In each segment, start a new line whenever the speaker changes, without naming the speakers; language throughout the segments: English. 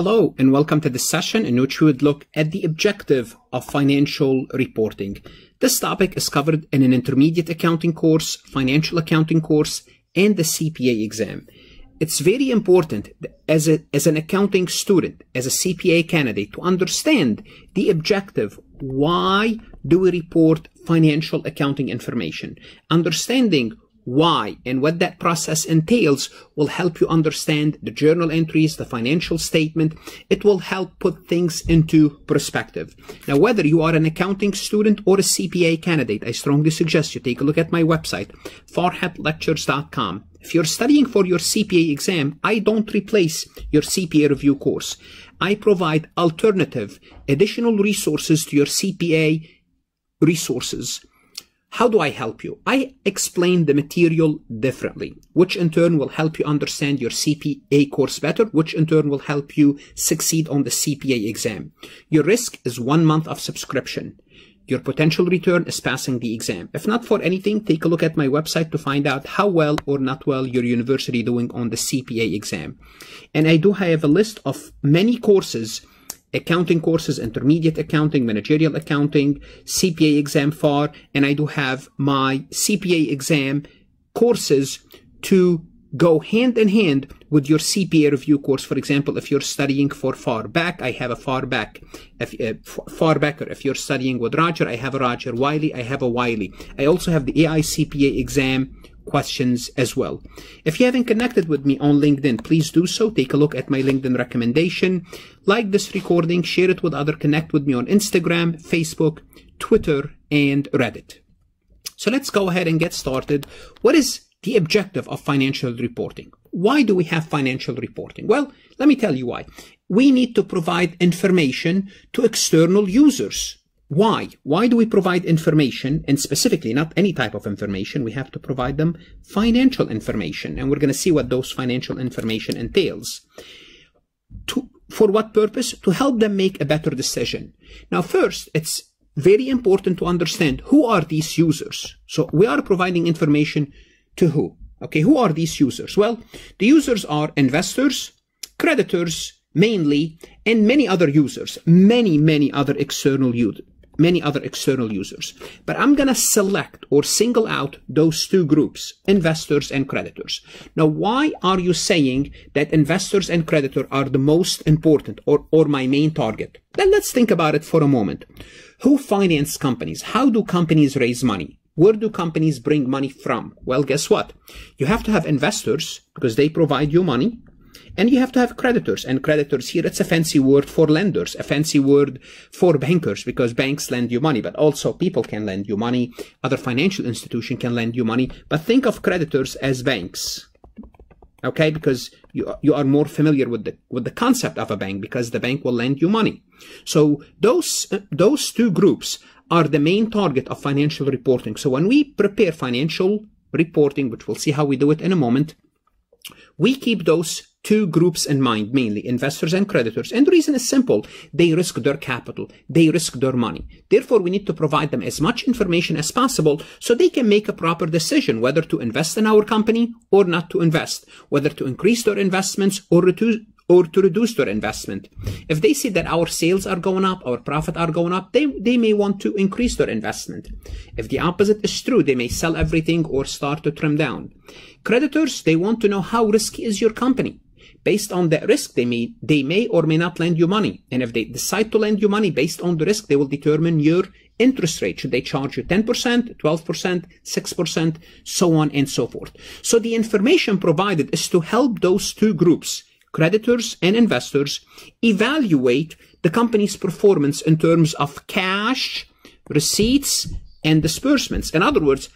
Hello, and welcome to this session in which we would look at the objective of financial reporting. This topic is covered in an intermediate accounting course, financial accounting course, and the CPA exam. It's very important as, a, as an accounting student, as a CPA candidate, to understand the objective. Why do we report financial accounting information? Understanding why and what that process entails will help you understand the journal entries, the financial statement. It will help put things into perspective. Now, whether you are an accounting student or a CPA candidate, I strongly suggest you take a look at my website, farhatlectures.com. If you're studying for your CPA exam, I don't replace your CPA review course. I provide alternative, additional resources to your CPA resources how do I help you? I explain the material differently, which in turn will help you understand your CPA course better, which in turn will help you succeed on the CPA exam. Your risk is one month of subscription. Your potential return is passing the exam. If not for anything, take a look at my website to find out how well or not well your university doing on the CPA exam. And I do have a list of many courses accounting courses, intermediate accounting, managerial accounting, CPA exam FAR, and I do have my CPA exam courses to go hand in hand with your CPA review course. For example, if you're studying for far back, I have a far back, If, uh, FAR-BACer. If you're studying with Roger, I have a Roger Wiley. I have a Wiley. I also have the AICPA exam questions as well. If you haven't connected with me on LinkedIn, please do so. Take a look at my LinkedIn recommendation. Like this recording, share it with other. connect with me on Instagram, Facebook, Twitter, and Reddit. So let's go ahead and get started. What is the objective of financial reporting? Why do we have financial reporting? Well, let me tell you why. We need to provide information to external users. Why? Why do we provide information and specifically not any type of information? We have to provide them financial information and we're going to see what those financial information entails. To, for what purpose? To help them make a better decision. Now first, it's very important to understand who are these users. So we are providing information to who? Okay, who are these users? Well, the users are investors, creditors, mainly, and many other users, many, many other external users many other external users. But I'm going to select or single out those two groups, investors and creditors. Now, why are you saying that investors and creditor are the most important or, or my main target? Then let's think about it for a moment. Who finance companies? How do companies raise money? Where do companies bring money from? Well, guess what? You have to have investors because they provide you money. And you have to have creditors. And creditors here, it's a fancy word for lenders, a fancy word for bankers, because banks lend you money, but also people can lend you money. Other financial institution can lend you money. But think of creditors as banks. Okay, because you, you are more familiar with the with the concept of a bank because the bank will lend you money. So those those two groups are the main target of financial reporting. So when we prepare financial reporting, which we'll see how we do it in a moment, we keep those two groups in mind, mainly investors and creditors. And the reason is simple. They risk their capital. They risk their money. Therefore, we need to provide them as much information as possible so they can make a proper decision whether to invest in our company or not to invest, whether to increase their investments or reduce, or to reduce their investment. If they see that our sales are going up, our profit are going up, they, they may want to increase their investment. If the opposite is true, they may sell everything or start to trim down. Creditors, they want to know how risky is your company. Based on that risk, they may, they may or may not lend you money. And if they decide to lend you money based on the risk, they will determine your interest rate. Should they charge you 10%, 12%, 6%, so on and so forth. So the information provided is to help those two groups, creditors and investors, evaluate the company's performance in terms of cash, receipts, and disbursements. In other words,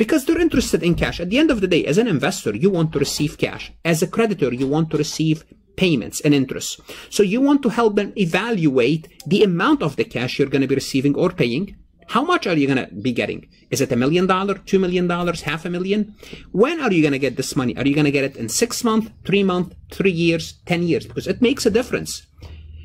because they're interested in cash. At the end of the day, as an investor, you want to receive cash. As a creditor, you want to receive payments and interest. So you want to help them evaluate the amount of the cash you're going to be receiving or paying. How much are you going to be getting? Is it a million dollar, two million dollars, half a million? When are you going to get this money? Are you going to get it in six months, three months, three years, 10 years? Because it makes a difference.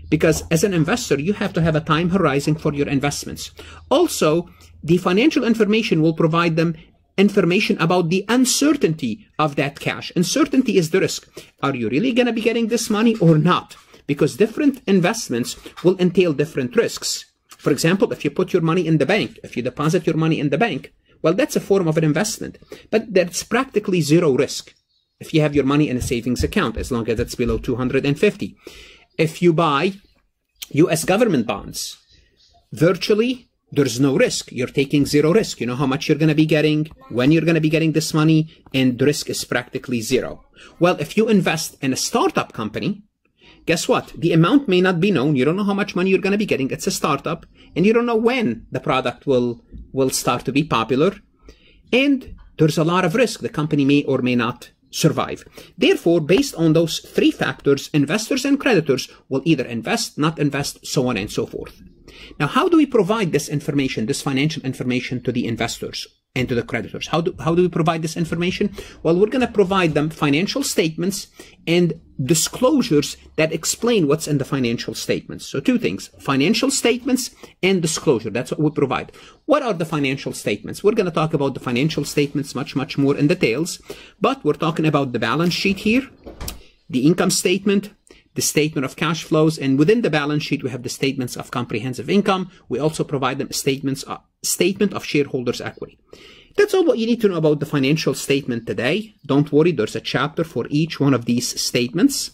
Because as an investor, you have to have a time horizon for your investments. Also, the financial information will provide them information about the uncertainty of that cash. Uncertainty is the risk. Are you really going to be getting this money or not? because different investments will entail different risks. For example, if you put your money in the bank, if you deposit your money in the bank, well, that's a form of an investment, but that's practically zero risk if you have your money in a savings account, as long as it's below 250. If you buy US government bonds, virtually there's no risk. You're taking zero risk. You know how much you're going to be getting, when you're going to be getting this money, and the risk is practically zero. Well, if you invest in a startup company, guess what? The amount may not be known. You don't know how much money you're going to be getting. It's a startup, and you don't know when the product will will start to be popular. And there's a lot of risk. The company may or may not survive. Therefore, based on those three factors, investors and creditors will either invest, not invest, so on and so forth. Now, how do we provide this information, this financial information to the investors and to the creditors? How do, how do we provide this information? Well, we're going to provide them financial statements and disclosures that explain what's in the financial statements. So two things, financial statements and disclosure. That's what we provide. What are the financial statements? We're going to talk about the financial statements much, much more in details, but we're talking about the balance sheet here, the income statement, the statement of cash flows, and within the balance sheet, we have the statements of comprehensive income. We also provide them statements, uh, statement of shareholders' equity. That's all what you need to know about the financial statement today. Don't worry, there's a chapter for each one of these statements.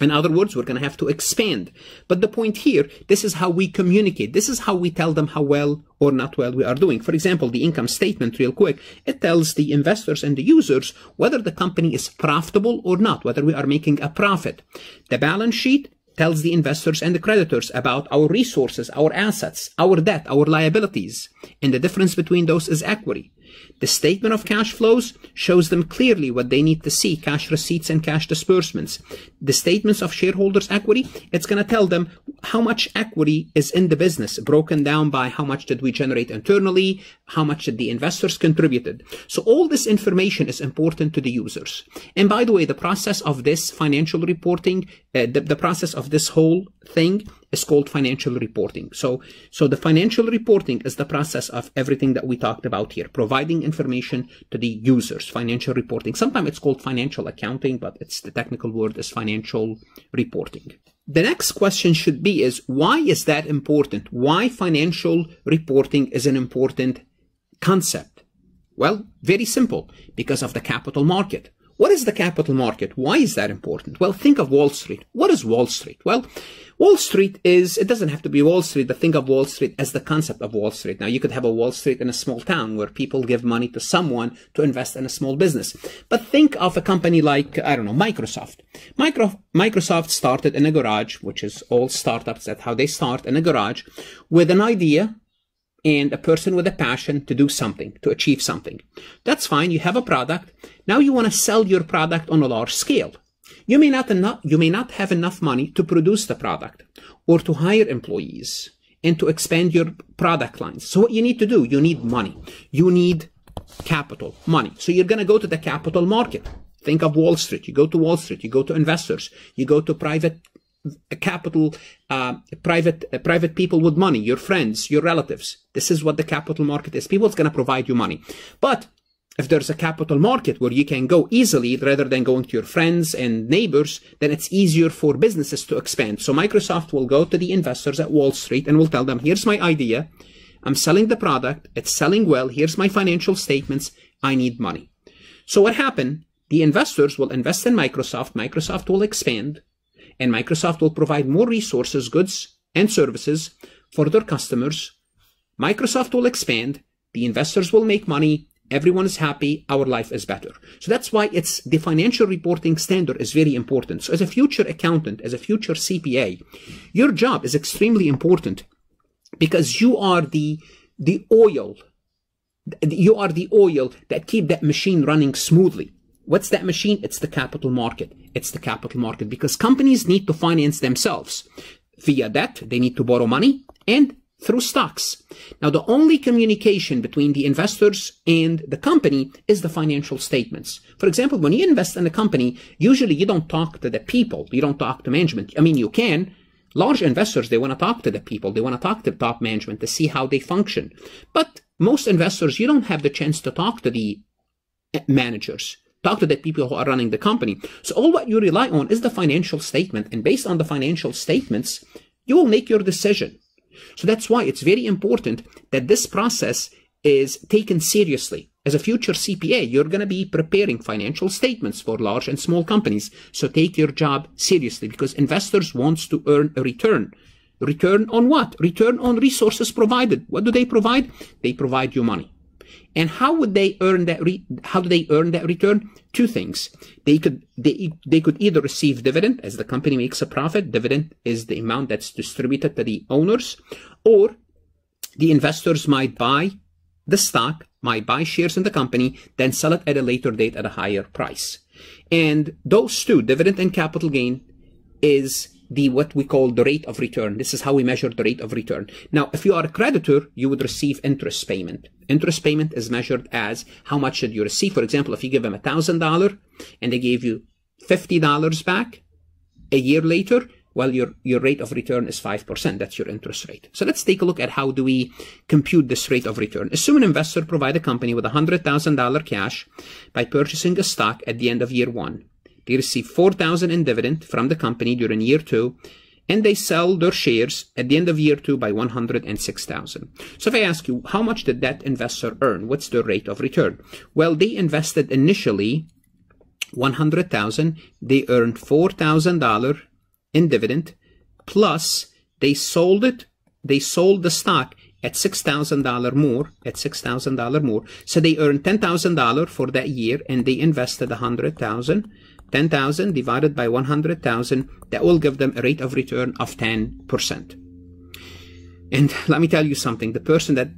In other words, we're going to have to expand. But the point here, this is how we communicate. This is how we tell them how well or not well we are doing. For example, the income statement, real quick, it tells the investors and the users whether the company is profitable or not, whether we are making a profit. The balance sheet tells the investors and the creditors about our resources, our assets, our debt, our liabilities. And the difference between those is equity. The statement of cash flows shows them clearly what they need to see, cash receipts and cash disbursements. The statements of shareholders' equity, it's going to tell them how much equity is in the business, broken down by how much did we generate internally, how much did the investors contributed. So all this information is important to the users. And by the way, the process of this financial reporting, uh, the, the process of this whole thing is called financial reporting. So, so the financial reporting is the process of everything that we talked about here, providing information to the users, financial reporting. Sometimes it's called financial accounting, but it's the technical word is financial reporting. The next question should be is why is that important? Why financial reporting is an important concept? Well, very simple, because of the capital market. What is the capital market? Why is that important? Well, think of Wall Street. What is Wall Street? Well, Wall Street is, it doesn't have to be Wall Street, but think of Wall Street as the concept of Wall Street. Now, you could have a Wall Street in a small town where people give money to someone to invest in a small business. But think of a company like, I don't know, Microsoft. Micro, Microsoft started in a garage, which is all startups, that's how they start in a garage, with an idea and a person with a passion to do something, to achieve something. That's fine. You have a product. Now you want to sell your product on a large scale. You may not enough, you may not have enough money to produce the product or to hire employees and to expand your product lines. So what you need to do, you need money. You need capital, money. So you're going to go to the capital market. Think of Wall Street. You go to Wall Street, you go to investors, you go to private capital, uh, private, uh, private people with money, your friends, your relatives. This is what the capital market is. People People's going to provide you money. But if there's a capital market where you can go easily rather than going to your friends and neighbors, then it's easier for businesses to expand. So Microsoft will go to the investors at Wall Street and will tell them, here's my idea. I'm selling the product. It's selling well. Here's my financial statements. I need money. So what happened? The investors will invest in Microsoft. Microsoft will expand and Microsoft will provide more resources, goods, and services for their customers. Microsoft will expand. The investors will make money everyone is happy, our life is better. So that's why it's the financial reporting standard is very important. So as a future accountant, as a future CPA, your job is extremely important because you are the, the oil, you are the oil that keep that machine running smoothly. What's that machine? It's the capital market. It's the capital market because companies need to finance themselves via debt. They need to borrow money and through stocks. Now, the only communication between the investors and the company is the financial statements. For example, when you invest in a company, usually you don't talk to the people. You don't talk to management. I mean, you can. Large investors, they want to talk to the people. They want to talk to top management to see how they function. But most investors, you don't have the chance to talk to the eh, managers Talk to the people who are running the company. So all what you rely on is the financial statement. And based on the financial statements, you will make your decision. So that's why it's very important that this process is taken seriously. As a future CPA, you're going to be preparing financial statements for large and small companies. So take your job seriously because investors want to earn a return. Return on what? Return on resources provided. What do they provide? They provide you money. And how would they earn that? Re- how do they earn that return? Two things. They could they they could either receive dividend as the company makes a profit. Dividend is the amount that's distributed to the owners, or the investors might buy the stock, might buy shares in the company, then sell it at a later date at a higher price. And those two, dividend and capital gain, is the what we call the rate of return. This is how we measure the rate of return. Now, if you are a creditor, you would receive interest payment. Interest payment is measured as how much should you receive. For example, if you give them a thousand dollar and they gave you fifty dollars back a year later, well, your, your rate of return is 5%. That's your interest rate. So let's take a look at how do we compute this rate of return. Assume an investor provide a company with $100,000 cash by purchasing a stock at the end of year one. They receive 4,000 in dividend from the company during year two, and they sell their shares at the end of year two by 106,000. So if I ask you, how much did that investor earn? What's the rate of return? Well, they invested initially 100,000. They earned $4,000 in dividend, plus they sold it, they sold the stock at $6,000 more, at $6,000 more. So they earned $10,000 for that year and they invested 100,000 10,000 divided by 100,000, that will give them a rate of return of 10%. And let me tell you something, the person that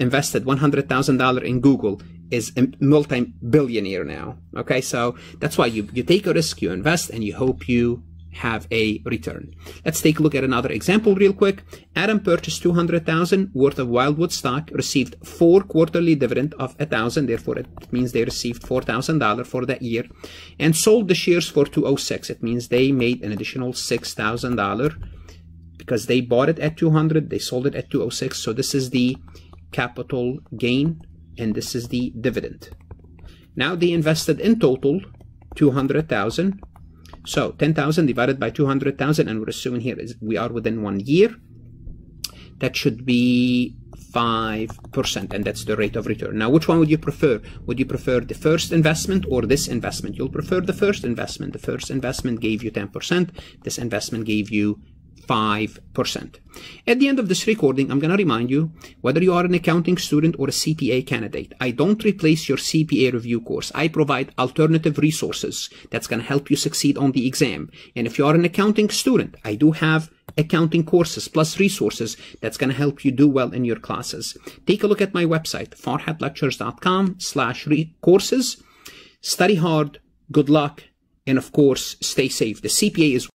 invested $100,000 in Google is a multi-billionaire now. Okay, so that's why you, you take a risk, you invest, and you hope you have a return. Let's take a look at another example real quick. Adam purchased 200,000 worth of Wildwood stock, received four quarterly dividend of 1,000, therefore it means they received $4,000 for that year, and sold the shares for 206. It means they made an additional $6,000 because they bought it at 200, they sold it at 206. So this is the capital gain and this is the dividend. Now they invested in total 200,000 so 10,000 divided by 200,000, and we're assuming here is we are within one year. That should be 5%, and that's the rate of return. Now, which one would you prefer? Would you prefer the first investment or this investment? You'll prefer the first investment. The first investment gave you 10%. This investment gave you 5%. At the end of this recording, I'm going to remind you, whether you are an accounting student or a CPA candidate, I don't replace your CPA review course. I provide alternative resources that's going to help you succeed on the exam. And if you are an accounting student, I do have accounting courses plus resources that's going to help you do well in your classes. Take a look at my website, farhatlectures.com slash courses. Study hard, good luck, and of course, stay safe. The CPA is